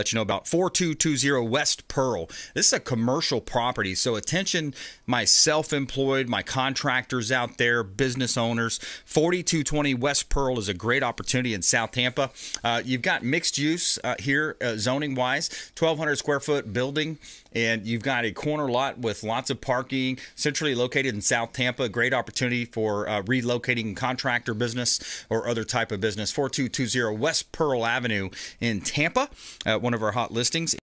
let you know about 4220 West Pearl. This is a commercial property, so attention, my self employed, my contractors out there, business owners. 4220 West Pearl is a great opportunity in South Tampa. Uh, you've got mixed use uh, here, uh, zoning wise, 1,200 square foot building and you've got a corner lot with lots of parking, centrally located in South Tampa. Great opportunity for uh, relocating contractor business or other type of business. 4220 West Pearl Avenue in Tampa, uh, one of our hot listings.